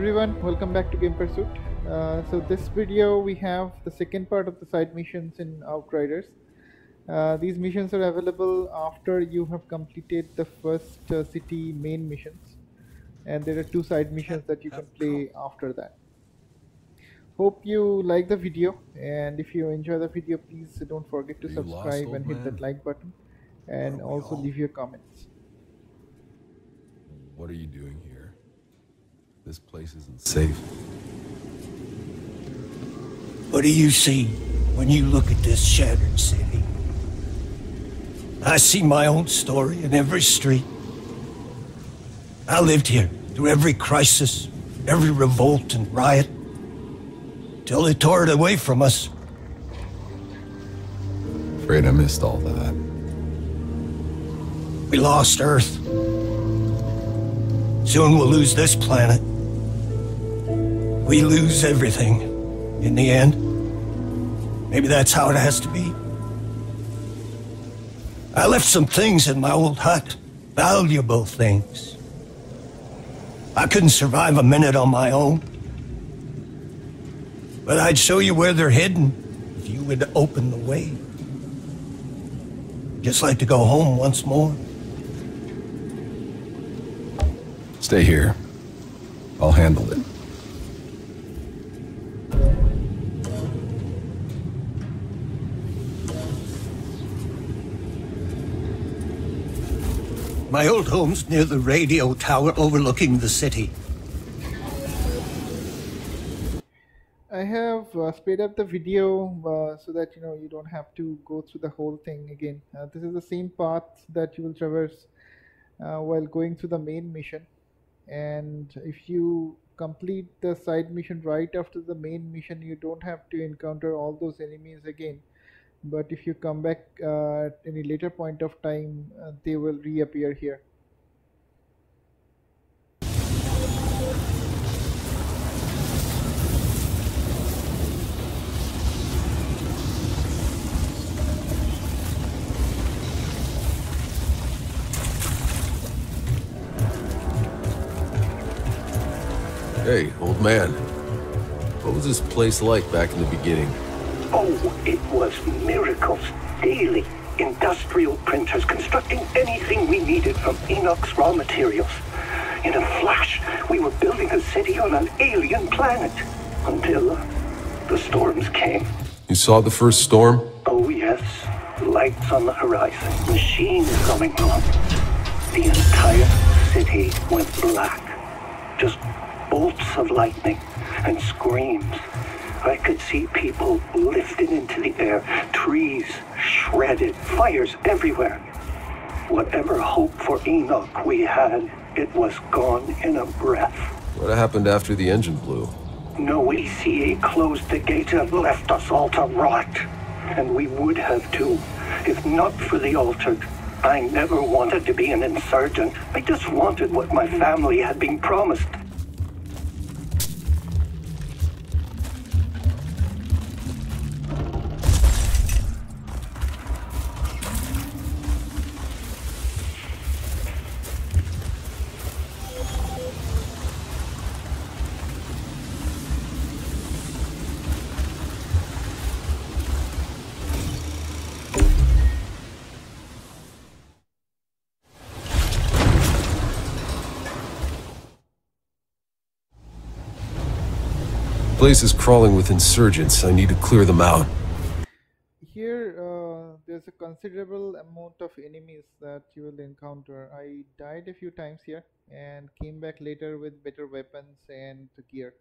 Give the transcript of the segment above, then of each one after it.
everyone, welcome back to Game Pursuit. Uh, so this video we have the second part of the side missions in Outriders. Uh, these missions are available after you have completed the first uh, city main missions and there are two side missions that you can play after that. Hope you like the video and if you enjoy the video please don't forget to you subscribe and hit that like button and also all? leave your comments. What are you doing here? This place isn't safe. What do you see when you look at this shattered city? I see my own story in every street. I lived here through every crisis, every revolt and riot, till they tore it away from us. Afraid I missed all that. We lost Earth. Soon we'll lose this planet. We lose everything in the end. Maybe that's how it has to be. I left some things in my old hut, valuable things. I couldn't survive a minute on my own. But I'd show you where they're hidden if you would open the way. Just like to go home once more. Stay here. I'll handle it. My old home's near the radio tower overlooking the city. I have uh, sped up the video uh, so that you know you don't have to go through the whole thing again. Uh, this is the same path that you will traverse uh, while going through the main mission, and if you complete the side mission right after the main mission, you don't have to encounter all those enemies again. But if you come back uh, at any later point of time, uh, they will reappear here. Hey, old man. What was this place like back in the beginning? Oh, it was miracles daily. Industrial printers constructing anything we needed from Enoch's raw materials. In a flash, we were building a city on an alien planet. Until uh, the storms came. You saw the first storm? Oh, yes. Lights on the horizon. Machines coming on. The entire city went black. Just bolts of lightning and screams. I could see people lifted into the air, trees shredded, fires everywhere. Whatever hope for Enoch we had, it was gone in a breath. What happened after the engine blew? No ECA closed the gate and left us all to rot. And we would have too, if not for the altered. I never wanted to be an insurgent. I just wanted what my family had been promised. Place is crawling with insurgents. I need to clear them out. Here, uh, there's a considerable amount of enemies that you will encounter. I died a few times here and came back later with better weapons and gear.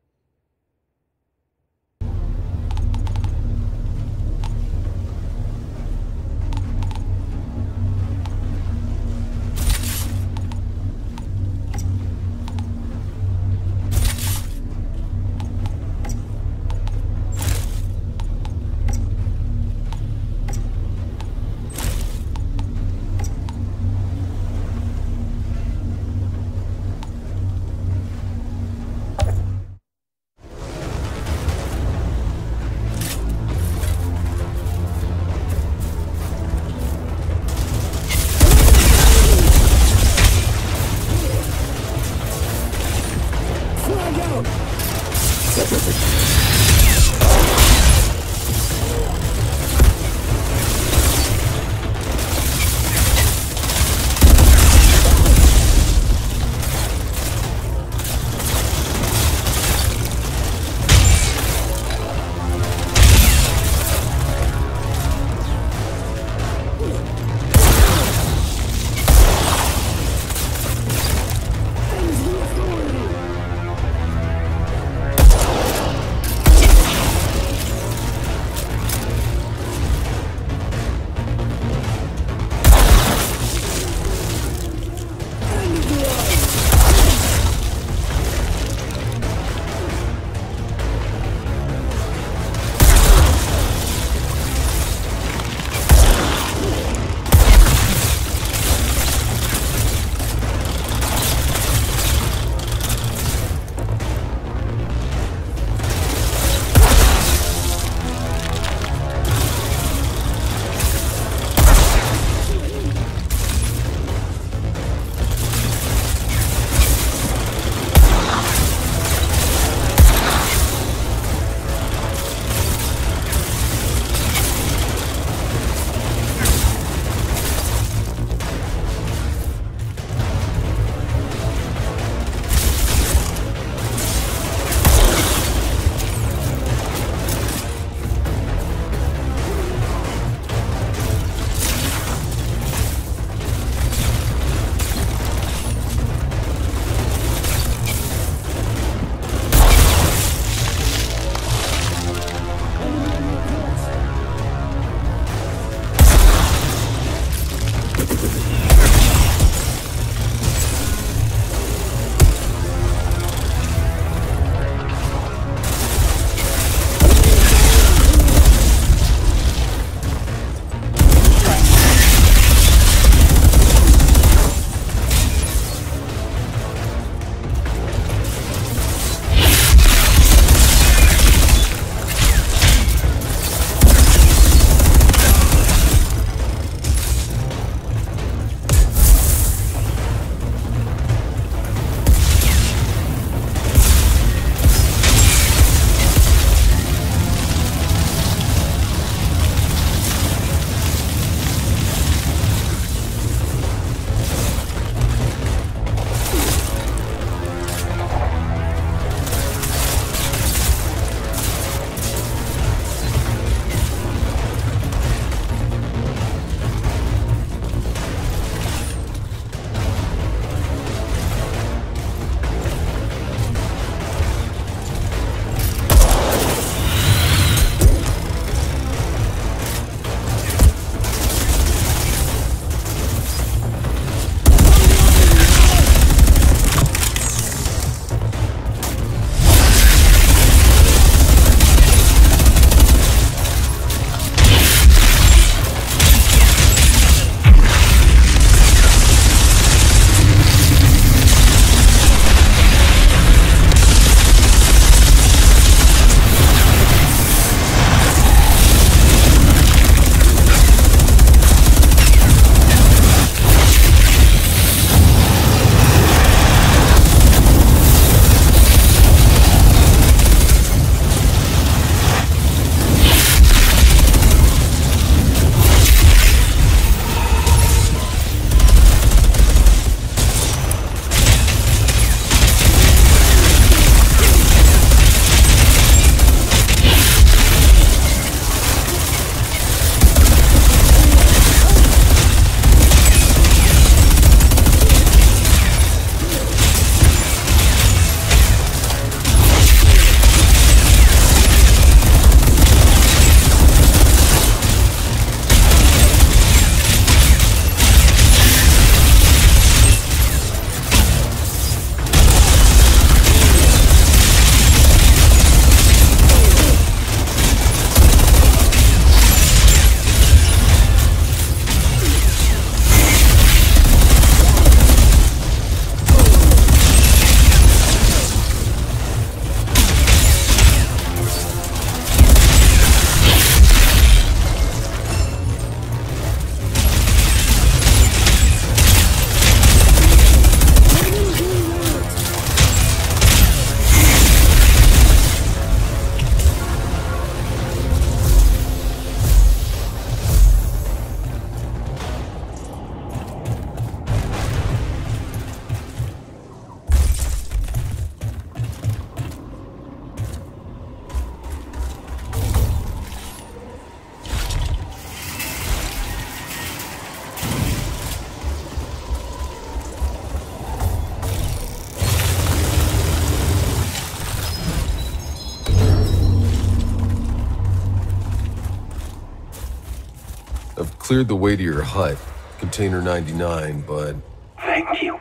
Cleared the way to your hut, container 99, but Thank you.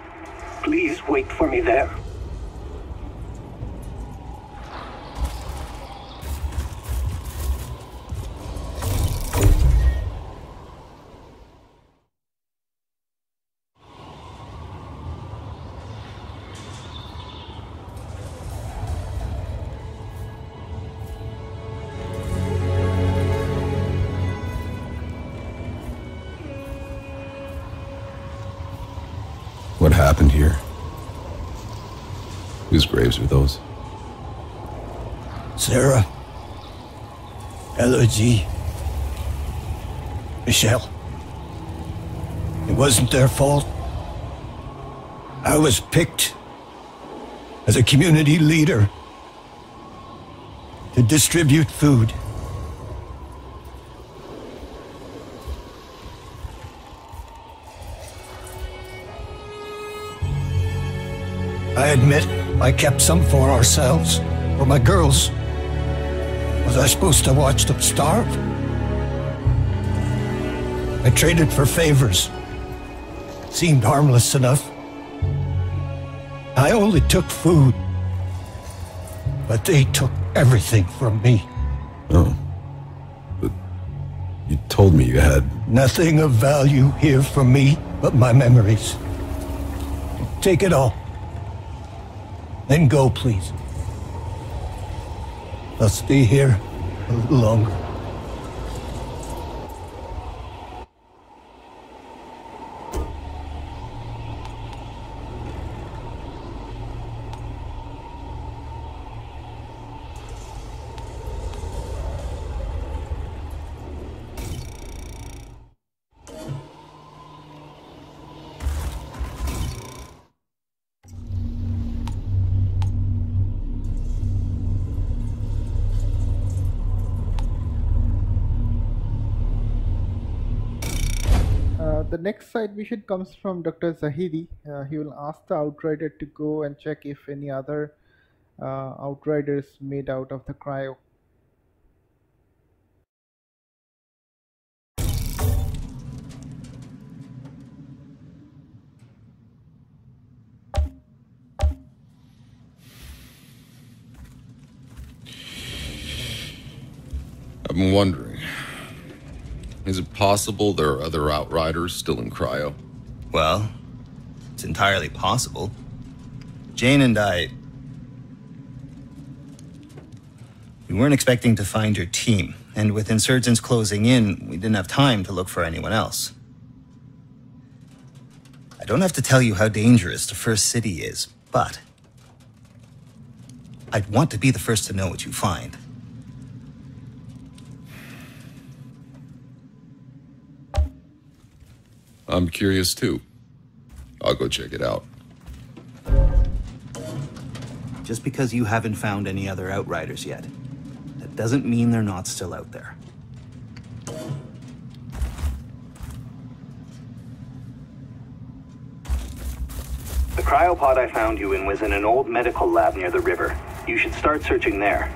Please wait for me there. Happened here? Whose graves are those? Sarah. Elodie. Michelle. It wasn't their fault. I was picked as a community leader to distribute food. I admit I kept some for ourselves, for my girls. Was I supposed to watch them starve? I traded for favors. Seemed harmless enough. I only took food. But they took everything from me. Oh. But you told me you had. Nothing of value here for me but my memories. Take it all. Then go, please. I'll stay here a little longer. The next side mission comes from Dr. Zahedi. Uh, he will ask the Outrider to go and check if any other uh, Outriders made out of the cryo. Been wondering. Is it possible there are other Outriders still in cryo? Well, it's entirely possible. Jane and I. We weren't expecting to find your team, and with insurgents closing in, we didn't have time to look for anyone else. I don't have to tell you how dangerous the first city is, but. I'd want to be the first to know what you find. I'm curious too. I'll go check it out. Just because you haven't found any other Outriders yet, that doesn't mean they're not still out there. The cryopod I found you in was in an old medical lab near the river. You should start searching there.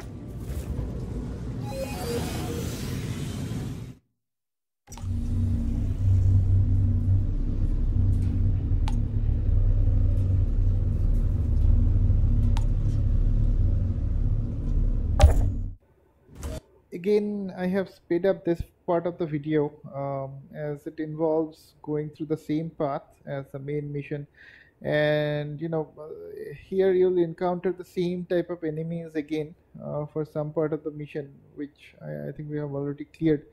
Again, I have sped up this part of the video um, as it involves going through the same path as the main mission. And you know here you'll encounter the same type of enemies again uh, for some part of the mission which I, I think we have already cleared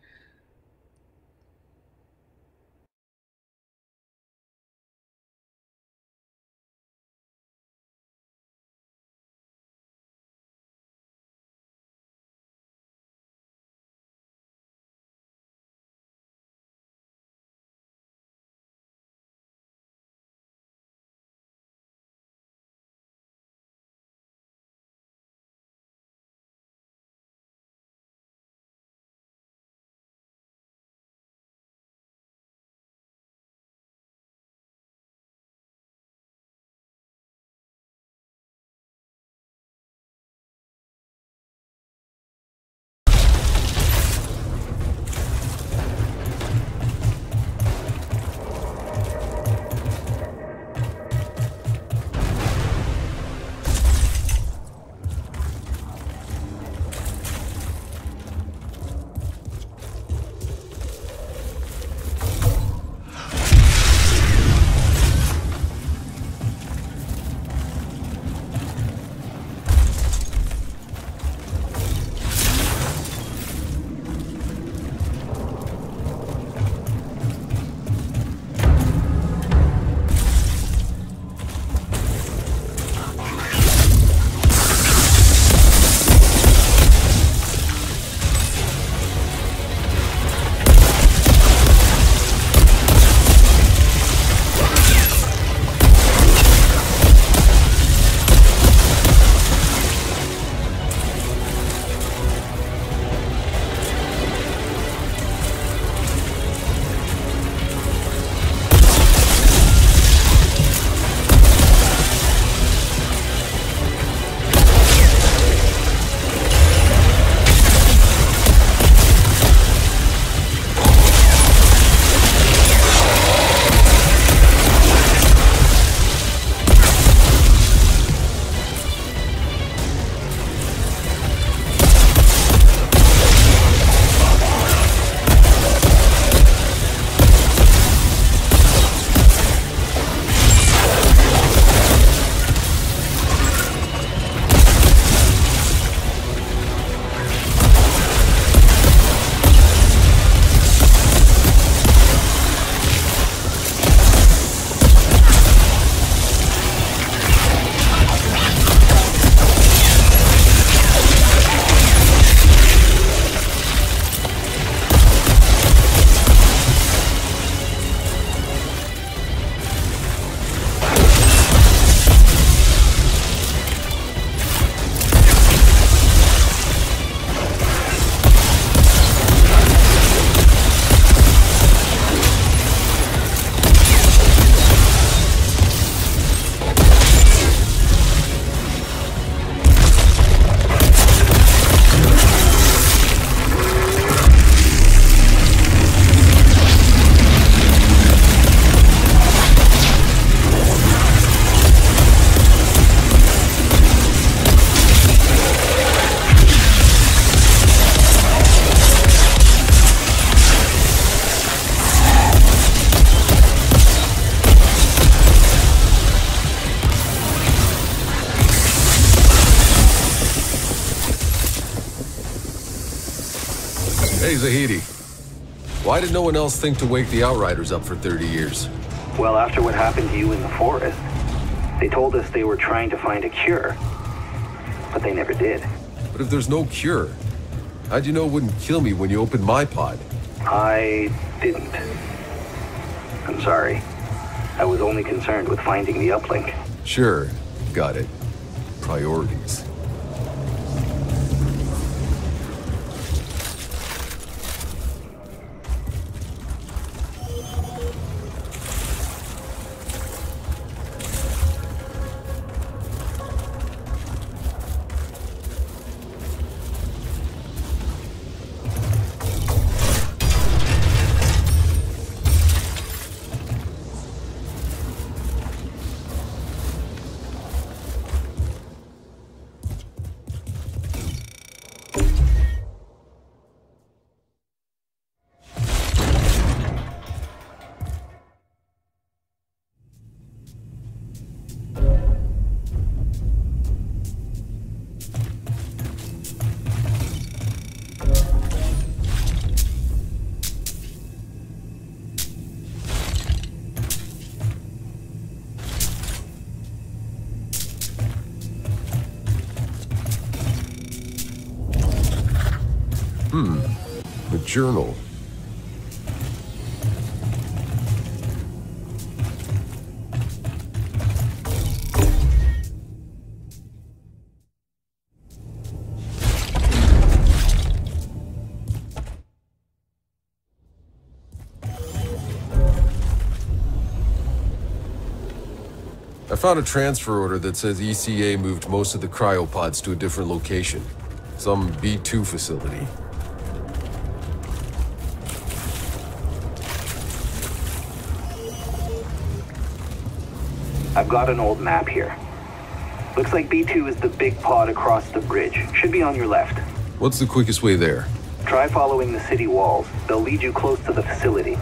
Why did no one else think to wake the Outriders up for 30 years? Well, after what happened to you in the forest, they told us they were trying to find a cure. But they never did. But if there's no cure, how'd you know it wouldn't kill me when you opened my pod? I didn't. I'm sorry. I was only concerned with finding the uplink. Sure, got it. Priorities. Journal. I found a transfer order that says ECA moved most of the cryopods to a different location. Some B2 facility. I've got an old map here. Looks like B2 is the big pod across the bridge. Should be on your left. What's the quickest way there? Try following the city walls. They'll lead you close to the facility.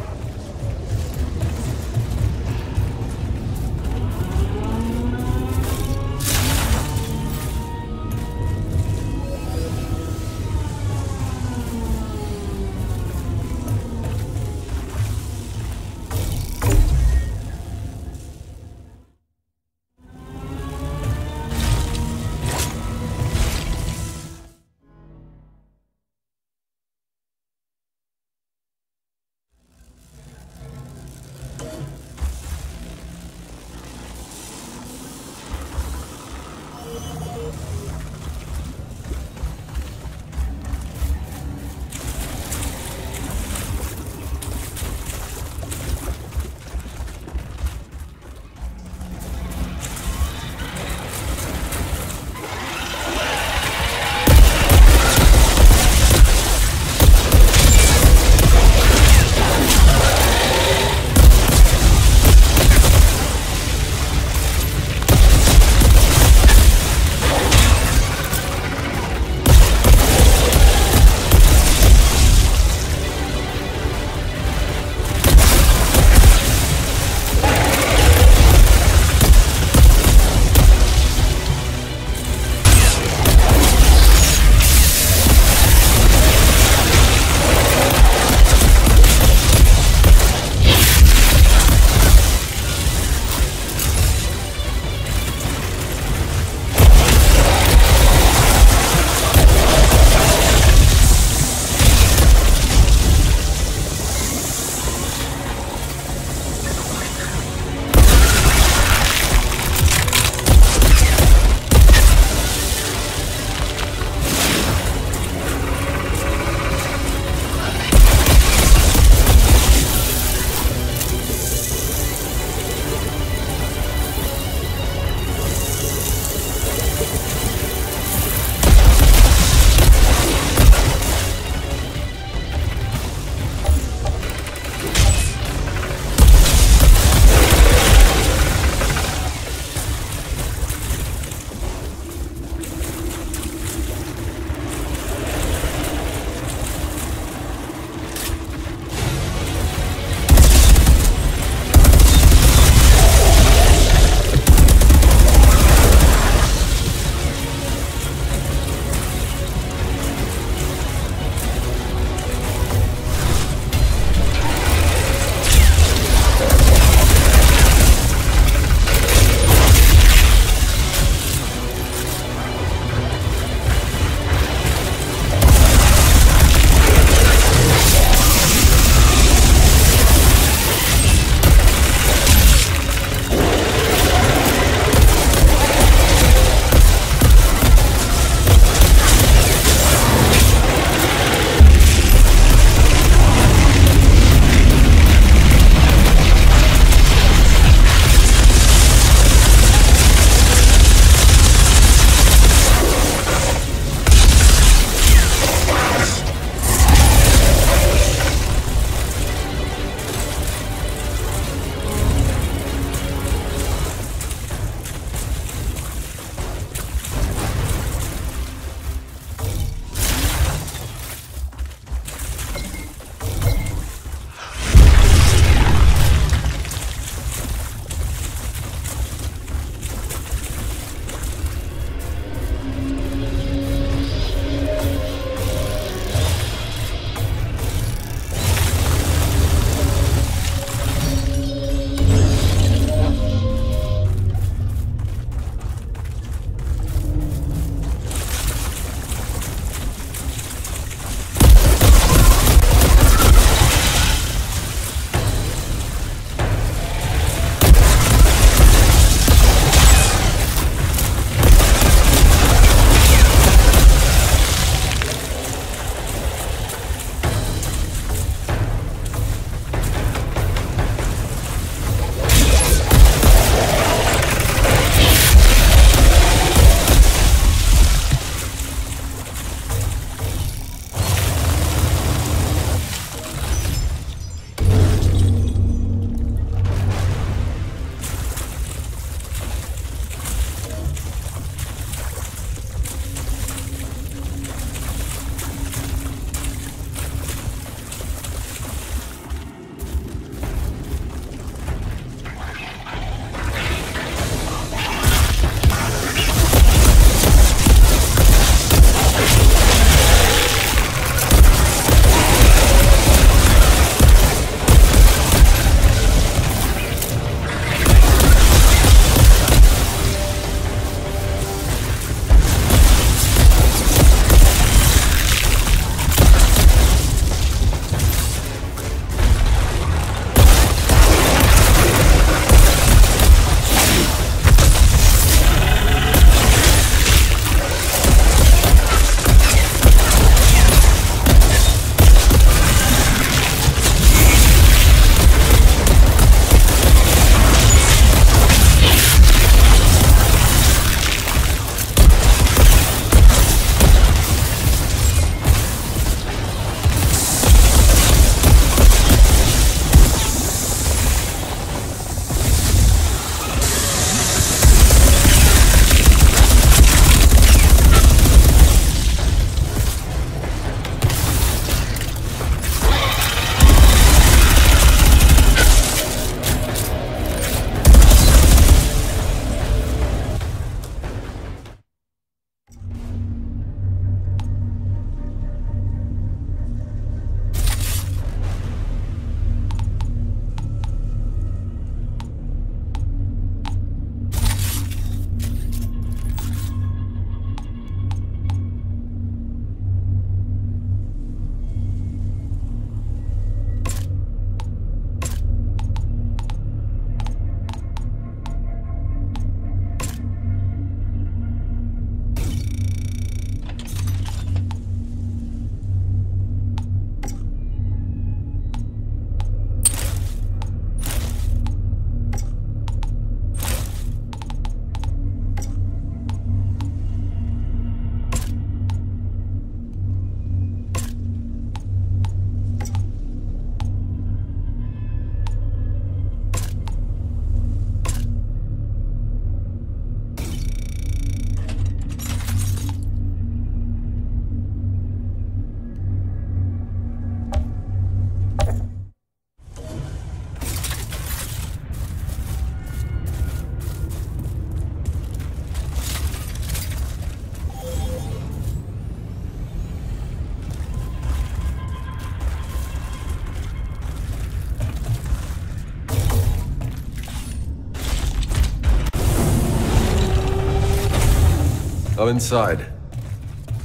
I'm inside.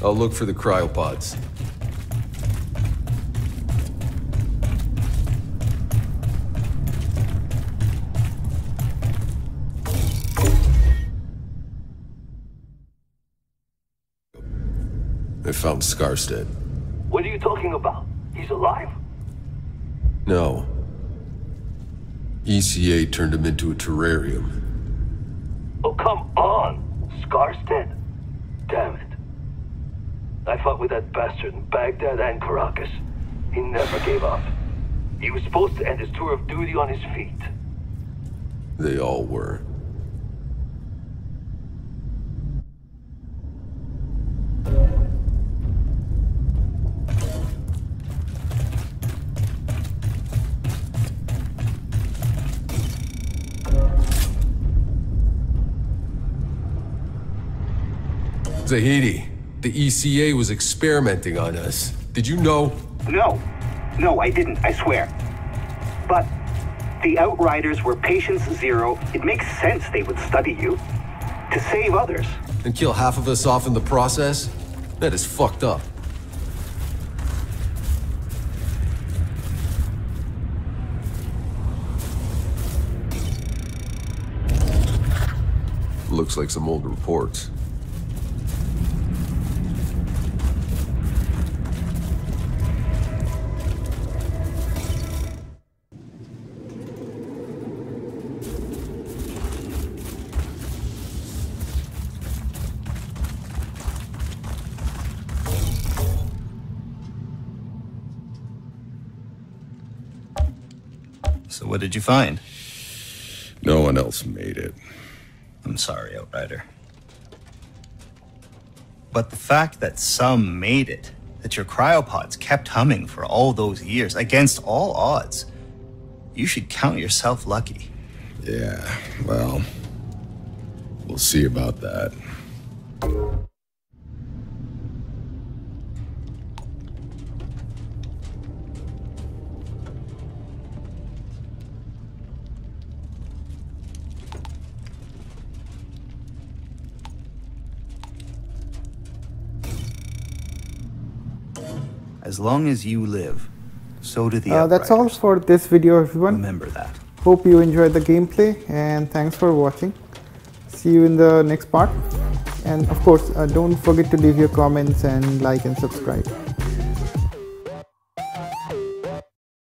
I'll look for the cryopods. I found Skarstead. What are you talking about? He's alive? No. ECA turned him into a terrarium. Oh, come on! Skarstead? Damn it. I fought with that bastard in Baghdad and Caracas. He never gave up. He was supposed to end his tour of duty on his feet. They all were. Zahedi, the ECA was experimenting on us. Did you know? No. No, I didn't, I swear. But the Outriders were patients zero. It makes sense they would study you. To save others. And kill half of us off in the process? That is fucked up. Looks like some old reports. So what did you find? No one else made it. I'm sorry, Outrider. But the fact that some made it, that your cryopods kept humming for all those years, against all odds, you should count yourself lucky. Yeah, well, we'll see about that. As long as you live, so do the Uh, that's all for this video, everyone. Remember that. Hope you enjoyed the gameplay and thanks for watching. See you in the next part. And of course, uh, don't forget to leave your comments and like and subscribe.